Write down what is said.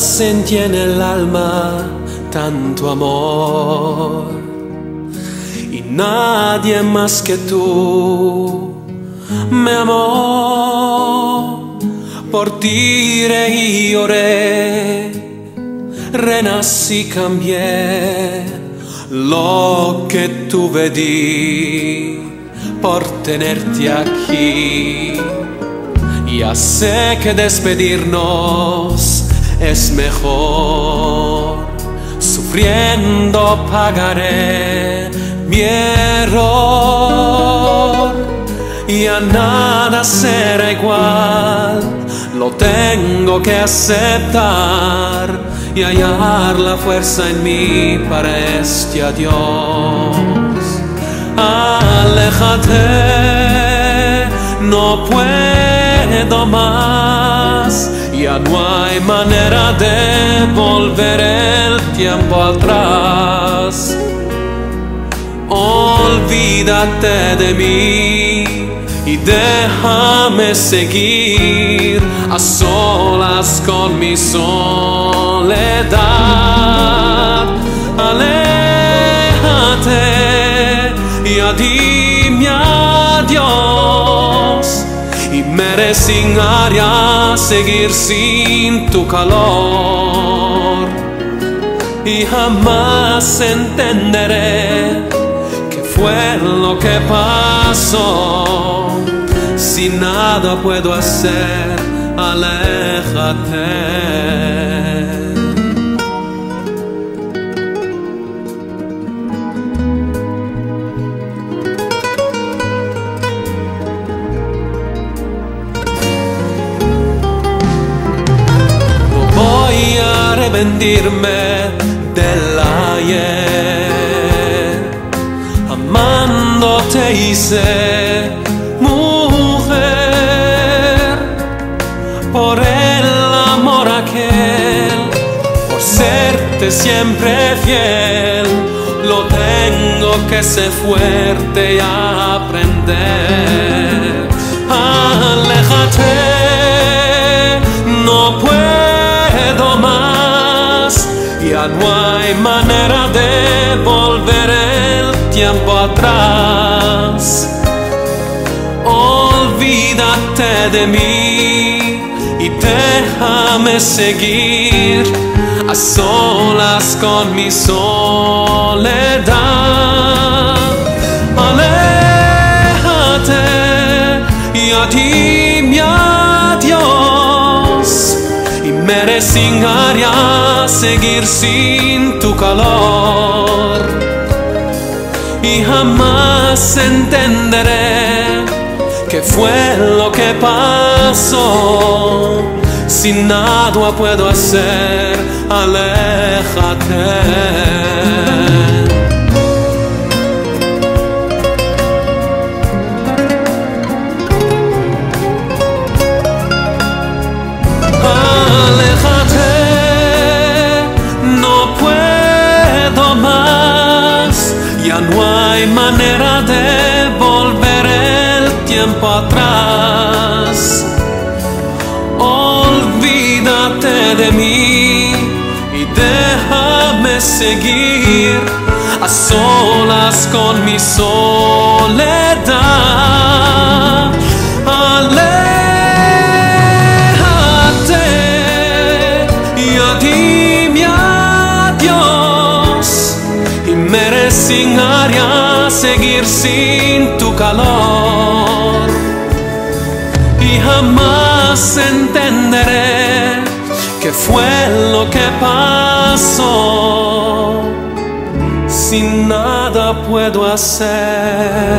Jamás sentí en el alma tanto amor y nadie más que tú me amó. Por ti reí y lloré, renací, cambié lo que tuve di por tenerte aquí. Ya sé que despedirnos es mejor, sufriendo pagaré mi error. Ya nada será igual, lo tengo que aceptar y hallar la fuerza en mí para este adiós. Aléjate, no puedo más, ya no hay manera de volver el tiempo atrás. Olvídate de mí y déjame seguir a solas con mi soledad. Aléjate y dime adiós y me resignaría seguir sin tu calor. Y jamás entenderé qué fue lo que pasó. Si nada puedo hacer aléjate a arrepentirme del ayer. Amándote hice mujer por el amor aquel por serte siempre fiel. Lo tengo que ser fuerte y aprender. Aléjate no puedo ya no hay manera de volver el tiempo atrás olvídate de mí y déjame seguir a solas con mi soledad. Seguir sin tu calor y jamás entenderé qué fue lo que pasó. Si nada puedo hacer, aléjate. Tiempo atrás. Olvídate de mí y déjame seguir a solas con mi soledad. Seguir sin tu calor y jamás entenderé qué fue lo que pasó. Si nada puedo hacer.